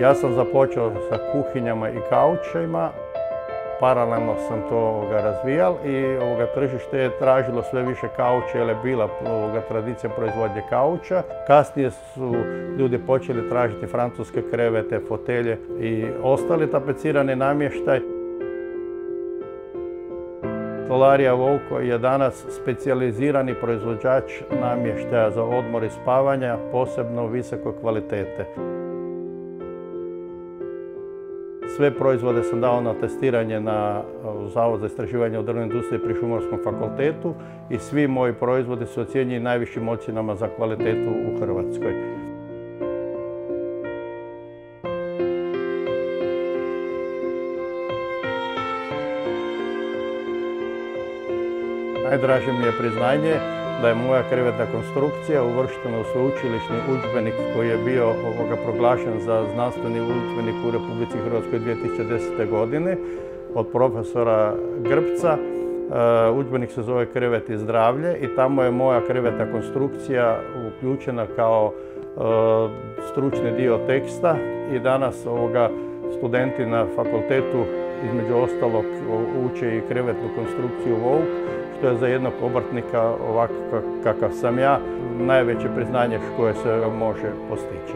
Ja sam započeo sa kuhinjama i kaučima. Paralelno sam to razvijal i ovoga, tržište je tražilo sve više kauča jer je bila tradicija proizvodnje kauča. Kasnije su ljudi počeli tražiti francuske krevete, fotelje i ostali tapecirani namještaj. Stolarija Volko je danas specijalizirani proizvođač namještaja za odmor i spavanja, posebno visoke kvalitete. Sve proizvode sam dao na testiranje na Zavod za istraživanje u drvnoj industriji pri Šumarskom fakultetu i svi moji proizvodi su ocjenjeni najvišim ocjenama za kvalitetu u Hrvatskoj. Najdraže mi je priznanje da je moja krevetna konstrukcija uvrštena u sveučilišni udžbenik koji je bio ovoga proglašen za znanstveni udžbenik u Republici Hrvatskoj 2010. godine od profesora Grbca. E, udžbenik se zove Krevet i zdravlje i tamo je moja krevetna konstrukcija uključena kao e, stručni dio teksta i danas ovoga studenti na fakultetu između ostalog uče i krevetnu konstrukciju Vouk što je za jednog obrtnika ovako kakav sam ja najveće priznanje koje se može postići.